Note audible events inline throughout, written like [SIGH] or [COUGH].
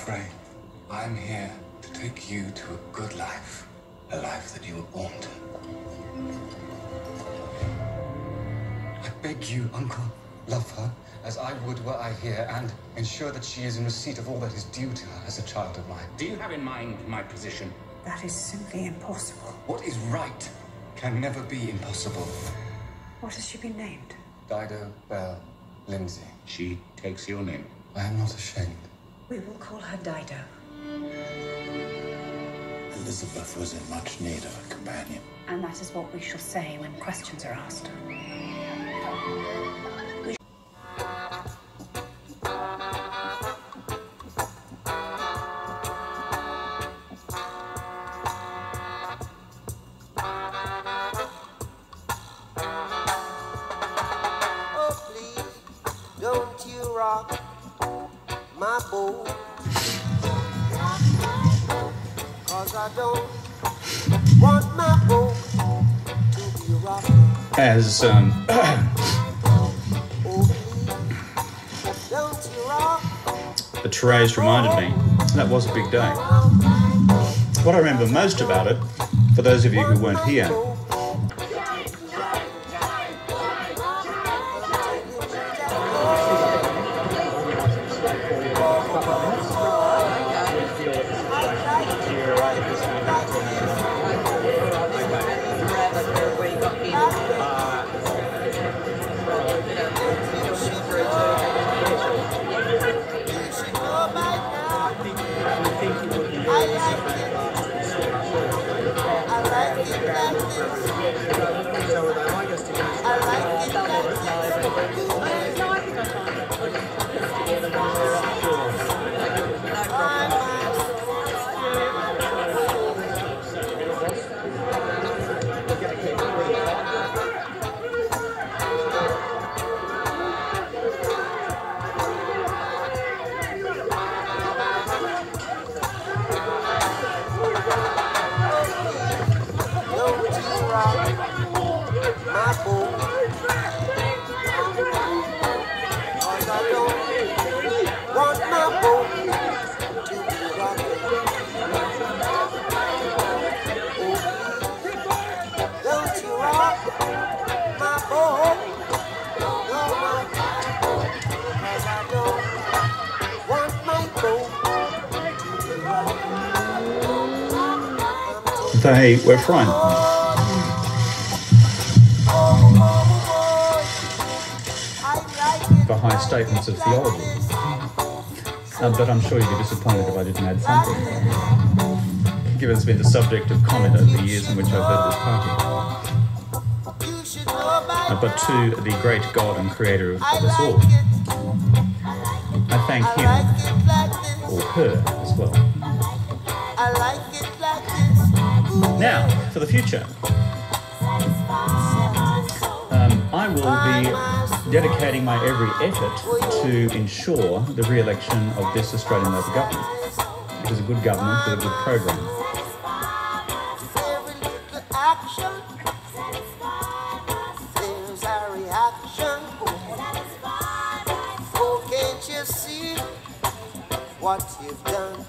afraid. I'm here to take you to a good life. A life that you were born to. I beg you, Uncle, love her as I would were I here, and ensure that she is in receipt of all that is due to her as a child of mine. Do you have in mind my position? That is simply impossible. What is right can never be impossible. What has she been named? Dido Belle Lindsay. She takes your name. I am not ashamed. We will call her Dido. Elizabeth was in much need of a companion. And that is what we shall say when questions are asked. Cause I don't want my boat to be rocking. As um, [CLEARS THROAT] the Therese reminded me, that was a big day. What I remember most about it, for those of you who weren't here, they were frightened. For high statements of theology. Uh, but I'm sure you'd be disappointed if I didn't add something. Given it's been the subject of comment over the years in which I've led this party. Uh, but to the great God and creator of us all, I thank him, or her as well. Now, for the future. Um, I will be dedicating my every effort to ensure the re-election of this Australian Labor government. It is a good government with a good program. Oh, what you've done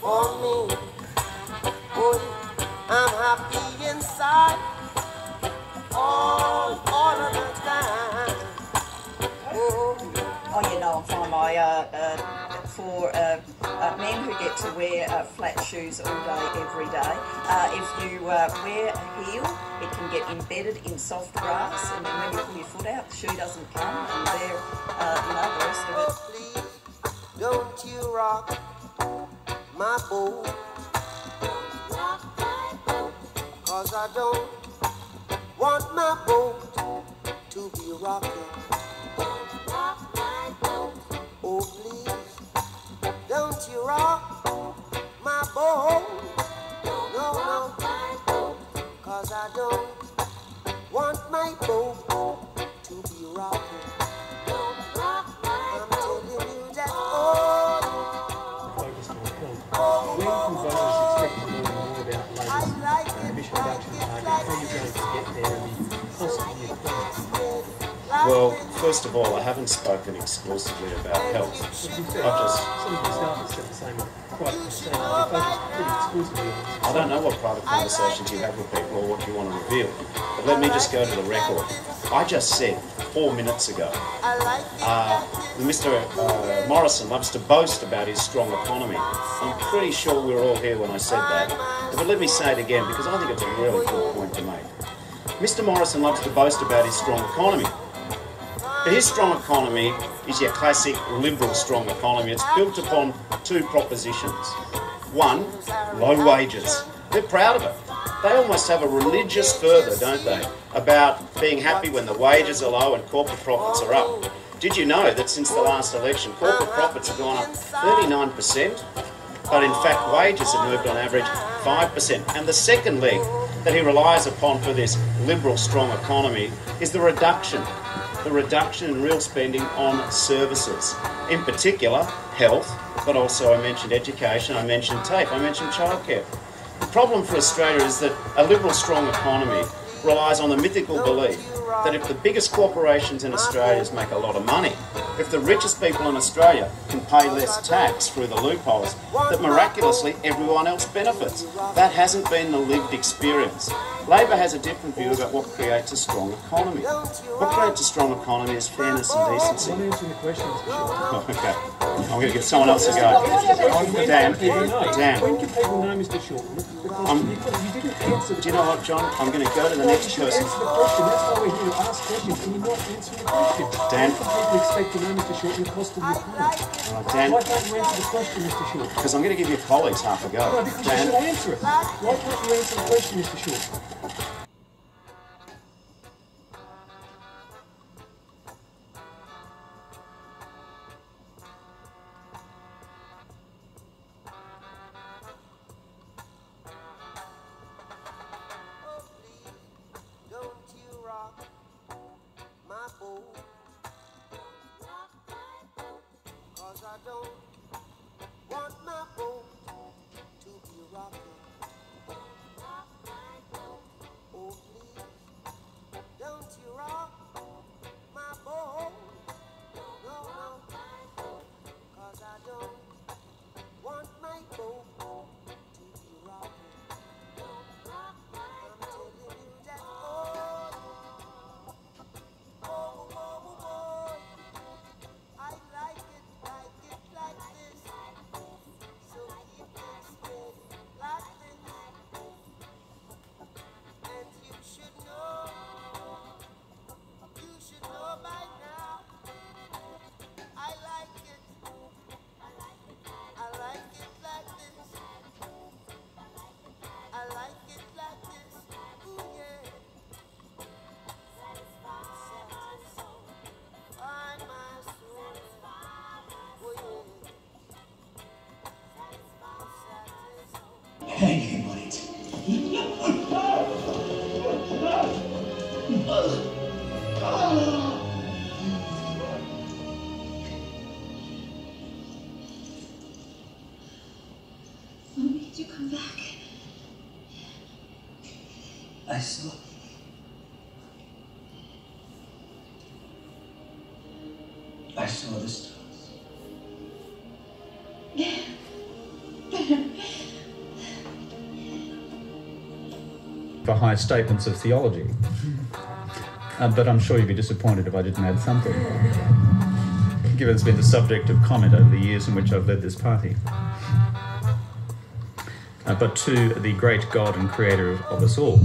for me? Oh, happy inside all, all of the time. Oh, Oh, you know, fine. I, uh, uh, for uh, uh, men who get to wear uh, flat shoes all day, every day, uh, if you uh, wear a heel, it can get embedded in soft grass, and then when you pull your foot out, the shoe doesn't come, and there, uh, you know, the rest of it. please, don't you rock my boat. Cause I don't want my boat to be rocking. Don't rock my boat. Oh, please, don't you rock my boat. No, rock no, cause I don't want my boat to be rocking. Well, first of all, I haven't spoken exclusively about health. I've just. I don't know what private conversations you have with people or what you want to reveal, but let me just go to the record. I just said four minutes ago, uh, Mr. Uh, Morrison loves to boast about his strong economy. I'm pretty sure we were all here when I said that, but let me say it again because I think it's a really good point to make. Mr. Morrison loves to boast about his strong economy. But his strong economy is your classic liberal strong economy. It's built upon two propositions. One, low wages. They're proud of it. They almost have a religious fervour, don't they, about being happy when the wages are low and corporate profits are up. Did you know that since the last election, corporate profits have gone up 39%, but in fact wages have moved on average 5%. And the second leg that he relies upon for this liberal strong economy is the reduction the reduction in real spending on services, in particular health, but also I mentioned education, I mentioned TAFE, I mentioned childcare. The problem for Australia is that a liberal strong economy relies on the mythical belief that if the biggest corporations in Australia make a lot of money, if the richest people in Australia can pay less tax through the loopholes, that miraculously everyone else benefits. That hasn't been the lived experience. Labor has a different view about what creates a strong economy. What creates a strong economy is fairness and decency. Oh, okay. I'm going to get someone else to go. Dan, Dan. When can people know, Mr. Shorten? I'm- you, you didn't answer Do you know what, John? I'm going to go to the next person. the. That's why we're here to ask questions. Can you not answer the question? Dan. People expect to know, Mr. Shorten, the cost of your home? Right, uh, Dan, Why can't you answer the question, Mr. Shorten? because I'm going to give your colleagues half a No, go. because you should Dan, answer it. Why can't you answer the question, Mr. Shorten? Please, don't you rock my boat. Don't rock my boat, cause I don't want my boat to be rocking. Did you come back? I saw. I saw the stars. for high statements of theology. Uh, but I'm sure you'd be disappointed if I didn't add something, given it's been the subject of comment over the years in which I've led this party. Uh, but to the great God and Creator of, of us all,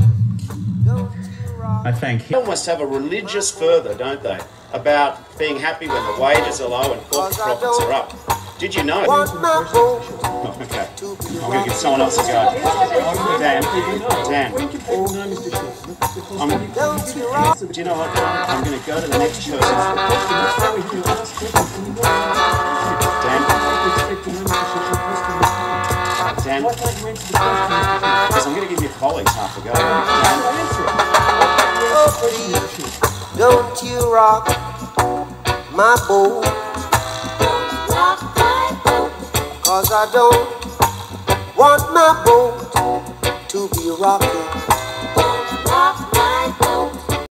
I thank him. they almost have a religious fervour, don't they, about being happy when the wages are low and corporate profits are up. Did you know? Want my boat Okay. I'm going to give someone else a go. Dan, Dan, When can people know, Mr. Shorten? Because I'm- you, you Don't you didn't rock answer the do you know what, I'm going to go to the next person. question. Home? Dan, Why can't you answer the question, because I'm going to give your colleagues half a go. You Dan, should answer it. Why can't you answer the question, Mr. Shorten? Don't you rock my boat. Cause I don't want my boat to be rocking.